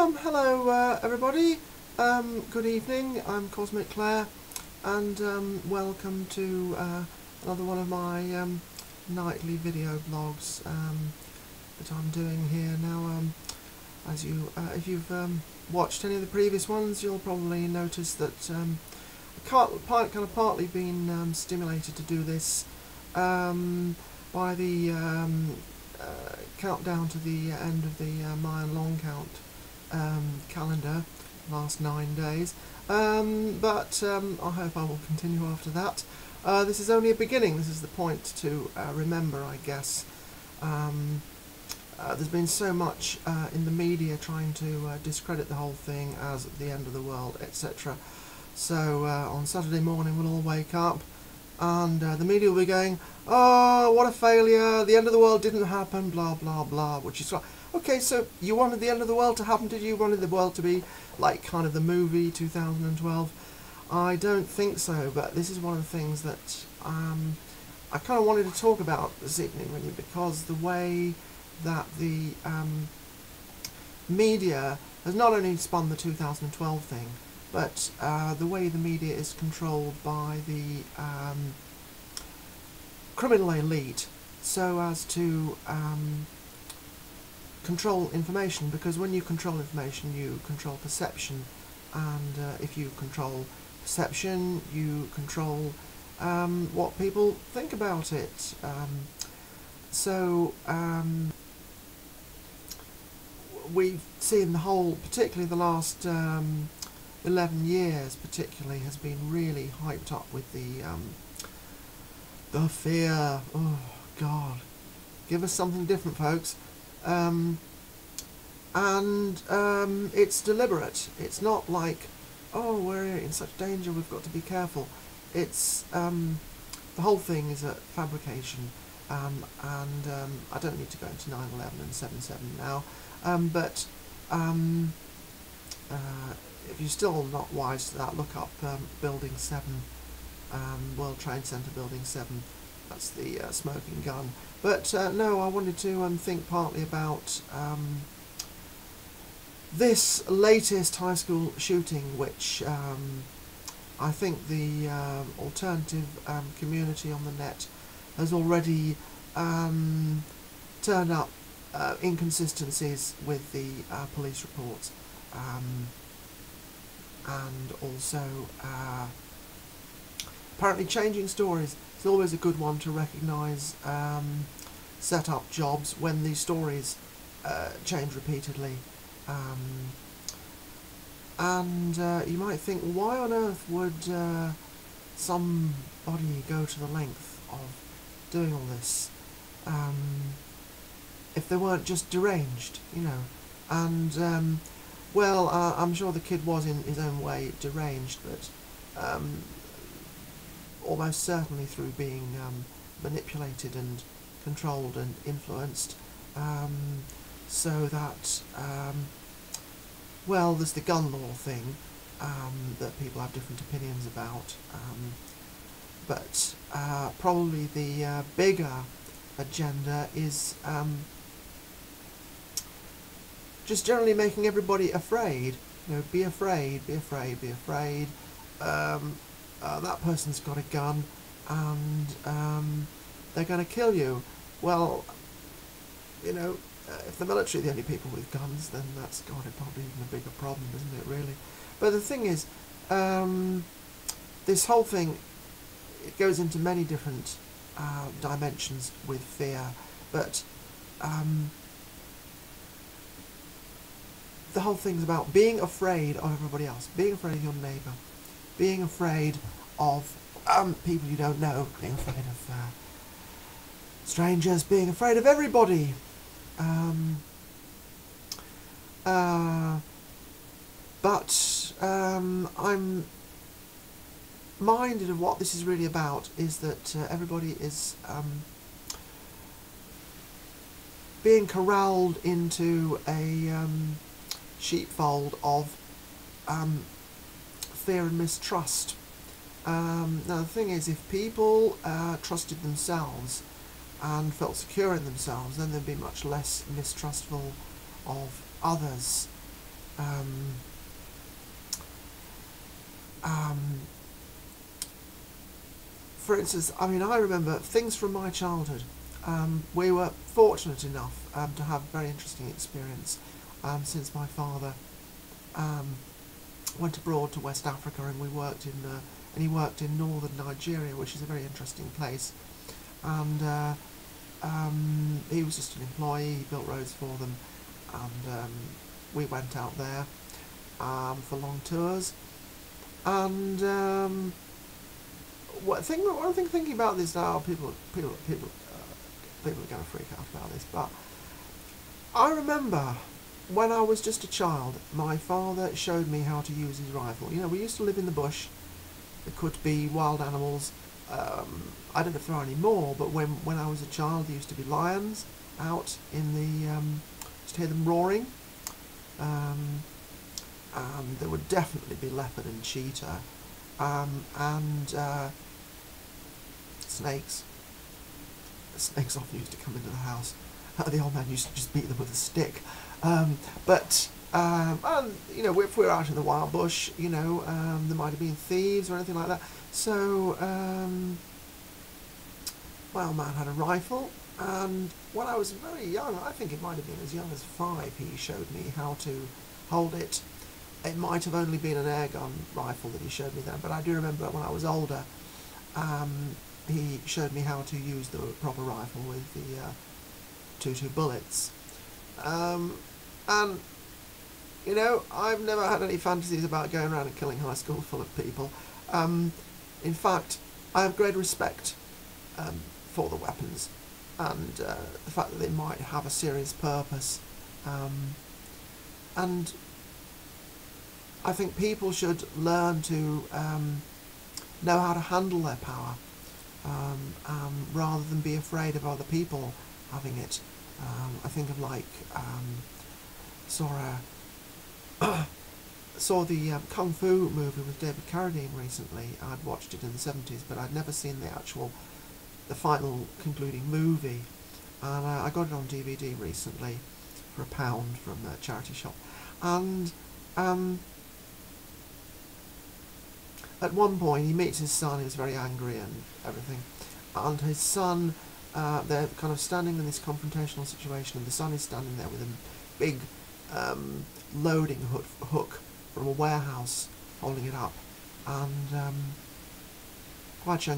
Um, hello uh, everybody. Um, good evening. I'm Cosmic Claire, and um, welcome to uh, another one of my um, nightly video blogs um, that I'm doing here now. Um, as you, uh, if you've watched any of the previous ones, you'll probably notice that I can't, part, kind of partly been stimulated to do this by the uh, countdown to the end of the uh, Mayan long count um, calendar, last nine days. Um, but um, I hope I will continue after that. Uh, this is only a beginning. This is the point to uh, remember, I guess. Um, uh, there's been so much uh, in the media trying to uh, discredit the whole thing as the end of the world, etc. So uh, on Saturday morning we'll all wake up and the media will be going, oh, what a failure, the end of the world didn't happen, blah, blah, blah, which is right. Okay, so you wanted the end of the world to happen, did you? wanted the world to be like kind of the movie 2012? I don't think so, but this is one of the things that um, I kind of wanted to talk about this evening, really, because the way that the um, media has not only spun the 2012 thing, but uh, the way the media is controlled by the um, criminal elite so as to um, control information because when you control information you control perception. And uh, if you control perception you control um, what people think about it. Um, so um, we've seen the whole particularly the last um, 11 years particularly has been really hyped up with the um, the fear. Oh god. Give us something different folks um, and um, it's deliberate. It's not like oh we're in such danger we've got to be careful. It's um, the whole thing is a fabrication. Um, and um, I don't need to go into 9-11 and 7-7 now. Um, but uh, if you're still not wise to that, look up Building 7, um, World Trade Center Building 7. That's the uh, smoking gun. But uh, no, I wanted to um, think partly about um, this latest high school shooting, which um, I think the uh, alternative um, community on the net has already turned up uh, inconsistencies with the uh, police reports. Um, and also uh, apparently changing stories is always a good one to recognise um, set up jobs when these stories uh, change repeatedly. Um, and uh, you might think why on earth would uh, somebody go to the length of doing all this? Um, if they weren't just deranged you know. And um, well, uh, I'm sure the kid was in his own way deranged, but um, almost certainly through being um, manipulated and controlled and influenced, um, so that, um, well, there's the gun law thing um, that people have different opinions about, um, but uh, probably the uh, bigger agenda is just generally making everybody afraid. You know, be afraid, be afraid, be afraid. Uh, that person's got a gun, and um, they're going to kill you. Well, you know, uh, if the military are the only people with guns, then that's got it probably even a bigger problem, isn't it? Really. But the thing is, um, this whole thing it goes into many different uh, dimensions with fear, but um, the whole thing's about being afraid of everybody else, being afraid of your neighbour, being afraid of um, people you don't know, being afraid of uh, strangers, being afraid of everybody. Um, uh, but um, I'm minded of what this is really about is that uh, everybody is um, being corralled into a um, sheepfold of um, fear and mistrust. Um, now the thing is, if people uh, trusted themselves and felt secure in themselves, then they'd be much less mistrustful of others. um, um, for instance, I mean, I remember things from my childhood. Um, we were fortunate enough um, to have a very interesting experience um, since my father um, went abroad to West Africa and we worked in and he worked in northern Nigeria, which is a very interesting place. And uh, um, he was just an employee. He built roads for them, and um, we went out there um, for long tours. And um, what thing, one thing thinking about this now, people, people, people, uh, people are going to freak out about this, but I remember when I was just a child, my father showed me how to use his rifle. You know, we used to live in the bush. There could be wild animals. Um, I don't know if there are any more, but when, when I was a child, there used to be lions out in the. Um, to hear them roaring. Um, and there would definitely be leopard and cheetah. Um, and uh, snakes. snakes often used to come into the house. Uh, the old man used to just beat them with a stick. Um, but um, and you know, if we're out in the wild bush, you know, um, there might have been thieves or anything like that. So, um, my old man had a rifle, and when I was very young, I think it might have been as young as five, he showed me how to hold it. It might have only been an airgun rifle that he showed me then, but I do remember when I was older, um, he showed me how to use the proper rifle with the uh, two two bullets. Um, and, you know, I've never had any fantasies about going around and killing high school full of people. Um, in fact, I have great respect um, for the weapons and uh, the fact that they might have a serious purpose. Um, and I think people should learn to um, know how to handle their power um, um, rather than be afraid of other people having it. Um, I think of like um, saw a saw the um, Kung Fu movie with David Carradine recently. I'd watched it in the seventies, but I'd never seen the actual, the final concluding movie, and uh, I got it on DVD recently for a pound from a charity shop, and um, at one point he meets his son. He's very angry and everything, and his son. Uh, they're kind of standing in this confrontational situation, and the son is standing there with a big um, loading hook, hook from a warehouse, holding it up, and um,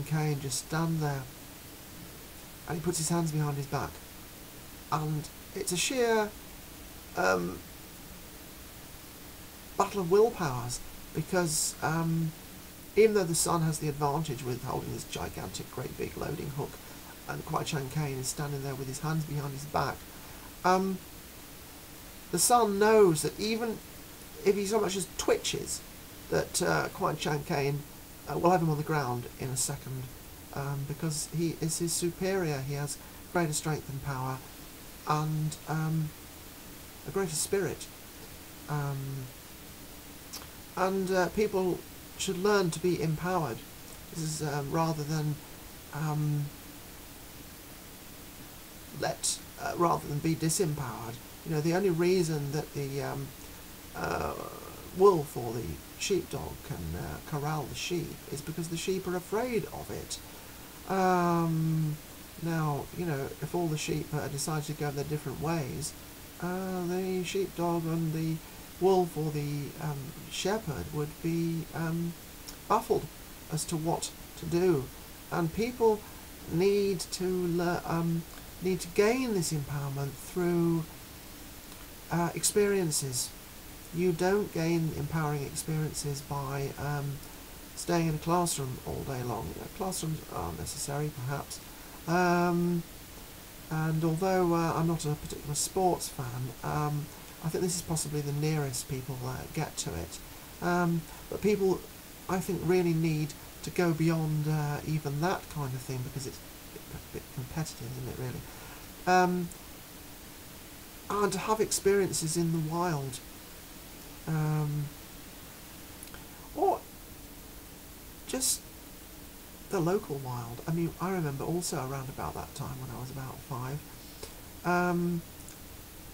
Caine just stand there, and he puts his hands behind his back, and it's a sheer um, battle of willpowers because um, even though the son has the advantage with holding this gigantic, great big loading hook, and Kwai Caine is standing there with his hands behind his back, um, the son knows that even if he so much as twitches, that uh, Kwai Chang Caine uh, will have him on the ground in a second, um, because he is his superior. He has greater strength and power, and um, a greater spirit. Um, and uh, people should learn to be empowered. This is um, rather than um, let uh, rather than be disempowered. You know, the only reason that the um, uh, wolf or the sheepdog can uh, corral the sheep is because the sheep are afraid of it. Um, now, you know, if all the sheep uh, decide to go their different ways, uh, the sheepdog and the wolf or the um, shepherd would be um, baffled as to what to do. And people need to um, need to gain this empowerment through uh, experiences. You don't gain empowering experiences by um, staying in a classroom all day long. You know, classrooms are necessary, perhaps. Um, and although uh, I'm not a particular sports fan, um, I think this is possibly the nearest people uh, get to it. Um, but people, I think, really need to go beyond uh, even that kind of thing because it's a bit competitive, isn't it, really? And to have experiences in the wild. Um, or just the local wild. I mean, I remember also around about that time when I was about five. Um,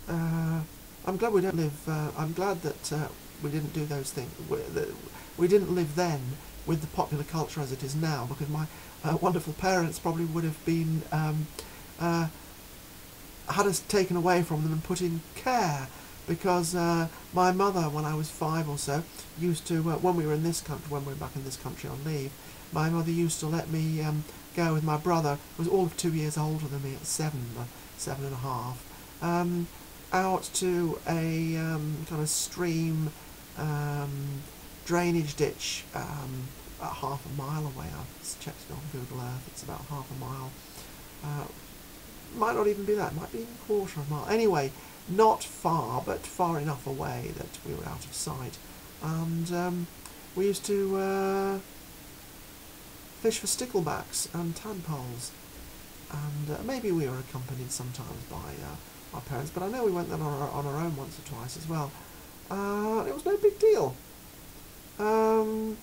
uh, I'm glad we don't live. Uh, I'm glad that uh, we didn't do those things. We, that we didn't live then with the popular culture as it is now, because my uh, wonderful parents probably would have been um, uh, had us taken away from them and put in care. Because uh, my mother, when I was five or so, used to, uh, when we were in this country, when we were back in this country on leave, my mother used to let me um, go with my brother, who was all two years older than me at seven, seven and a half, um, out to a um, kind of stream um, drainage ditch um, half a mile away. I've checked it on Google Earth. It's about half a mile. Might not even be that. Might be a quarter of a mile. Anyway, not far, but far enough away that we were out of sight. And um, we used to uh, fish for sticklebacks and tadpoles. And uh, maybe we were accompanied sometimes by uh, our parents, but I know we went there on our, on our own once or twice as well. Uh, it was no big deal. Um,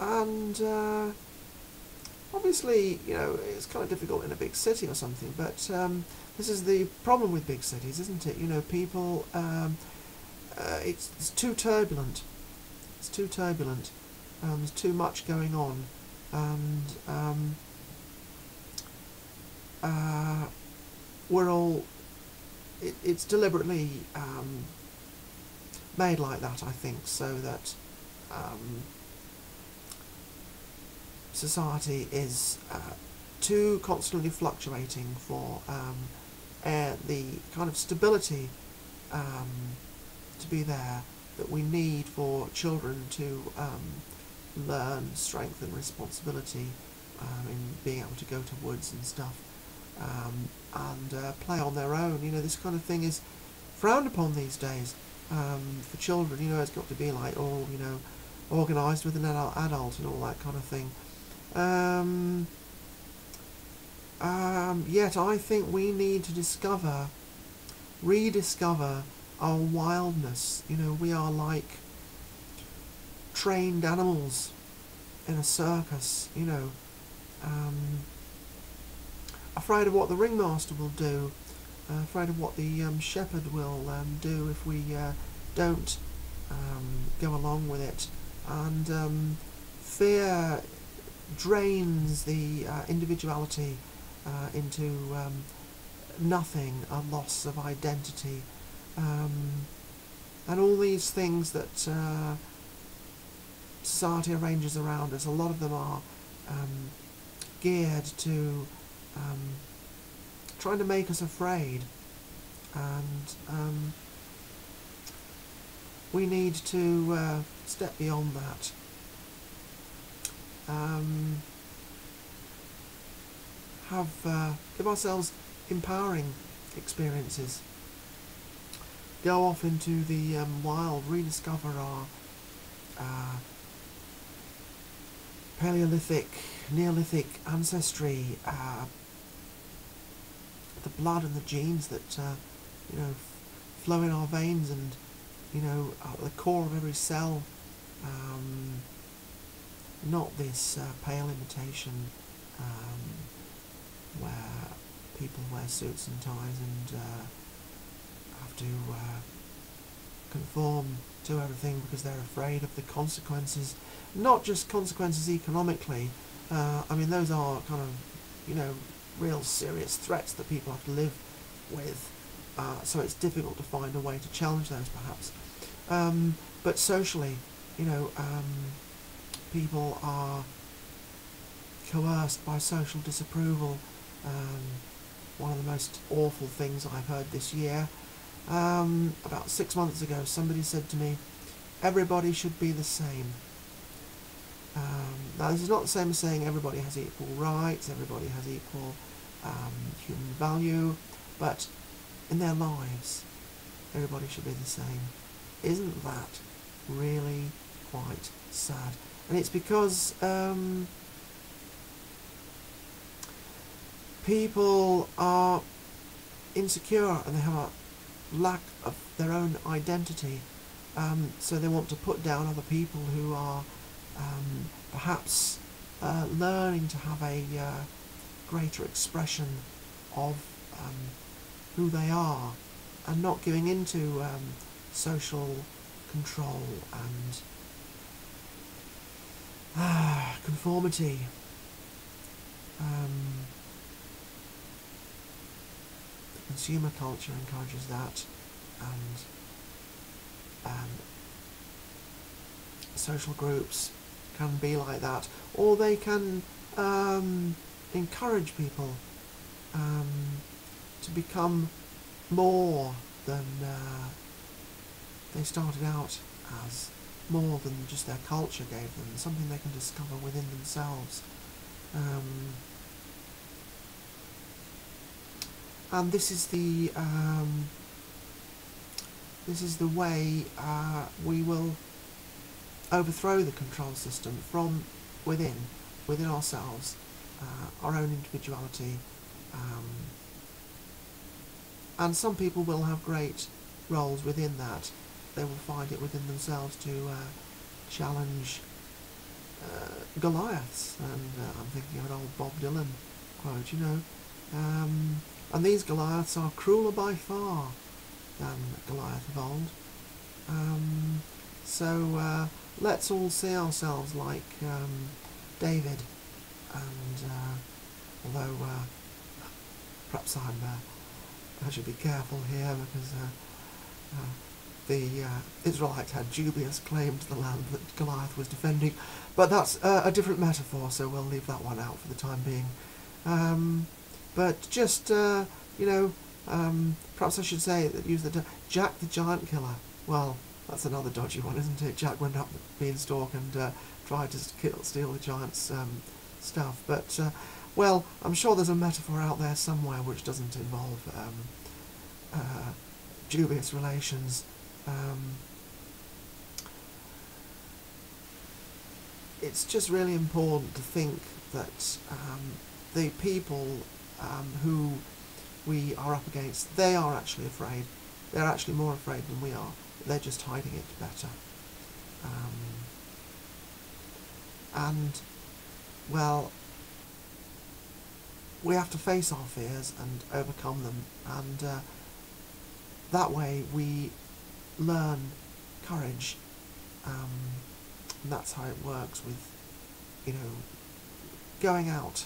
and uh, obviously, you know, it's kind of difficult in a big city or something, but um, this is the problem with big cities, isn't it? You know, people, um, uh, it's, it's, too turbulent. It's too turbulent. Um, there's too much going on, and um, uh, we're all it, it's deliberately um, made like that, I think, so that um, society is uh, too constantly fluctuating for um, uh, the kind of stability um, to be there that we need for children to um, learn strength and responsibility um, in being able to go to woods and stuff um, and uh, play on their own. You know, this kind of thing is frowned upon these days for children. You know, it's got to be like all you know, organised with an adult and all that kind of thing. Um, um, yet I think we need to discover, rediscover our wildness. You know, we are like trained animals in a circus. You know. Um, afraid of what the ringmaster will do, uh, afraid of what the um, shepherd will um, do if we uh, don't um, go along with it. And um, fear drains the uh, individuality uh, into um, nothing, a loss of identity. Um, and all these things that uh, society arranges around us, a lot of them are geared to um, trying to make us afraid, and um, we need to uh, step beyond that. Um, have uh, give ourselves empowering experiences. Go off into the um, wild, rediscover our uh, Paleolithic, Neolithic ancestry, uh, the blood and the genes that uh, you know flow in our veins and you know at the core of every cell. Um, not this uh, pale imitation um, where people wear suits and ties and uh, have to uh, conform to everything because they're afraid of the consequences. Not just consequences economically. Uh, I mean, those are kind of, you know, real serious threats that people have to live with. Uh, so it's difficult to find a way to challenge those, perhaps. Um, but socially, you know, um, people are coerced by social disapproval. Um, one of the most awful things I've heard this year. Um, about six months ago, somebody said to me, everybody should be the same. Um, now, this is not the same as saying everybody has equal rights, everybody has equal um, human value, but in their lives, everybody should be the same. Isn't that really quite sad? And it's because um, people are insecure and they have a lack of their own identity, um, so they want to put down other people who are um, perhaps uh, learning to have a uh, greater expression of um, who they are. and not giving into um, social control and ah, conformity. Um, the consumer culture encourages that, and um, social groups can be like that, or they can um, encourage people um, to become more than uh, they started out as, more than just their culture gave them, something they can discover within themselves. Um, and this is the um, this is the way uh, we will overthrow the control system from within, within ourselves, uh, our own individuality. Um, and some people will have great roles within that. They will find it within themselves to uh, challenge uh, Goliaths. And uh, I'm thinking of an old Bob Dylan quote, you know. Um, and these Goliaths are crueler by far than Goliath of old. Um, so uh, let's all see ourselves like um, David, and uh, although perhaps I'm, I should be careful here because uh, uh, the Israelites had dubious claim to the land that Goliath was defending, but that's a different metaphor, so we'll leave that one out for the time being. Um, but just you know, um, perhaps I should say that use the Jack the Giant Killer. Well, that's another dodgy one, isn't it? Jack went up beanstalk and uh, tried to kill, steal the giant's um, stuff. But, uh, well, I'm sure there's a metaphor out there somewhere which doesn't involve um, uh, dubious relations. Um, it's just really important to think that um, the people um, who we are up against, they are actually afraid. They're actually more afraid than we are. They're just hiding it better. Um, and, well, we have to face our fears and overcome them. And uh, that way we learn courage. Um, and that's how it works with, you know, going out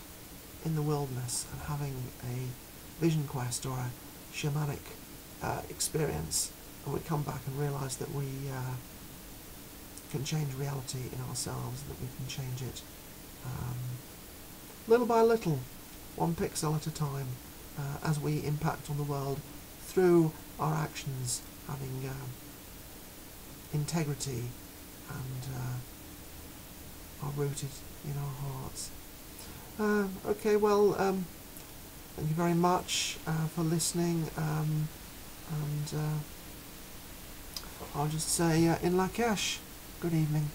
in the wilderness and having a vision quest or a shamanic uh, experience and we come back and realise that we uh, can change reality in ourselves, that we can change it um, little by little, one pixel at a time, uh, as we impact on the world through our actions, having uh, integrity and uh, are rooted in our hearts. Uh, okay, well, um, thank you very much uh, for listening, um, and I'll just say uh, in Lak'ech, good evening.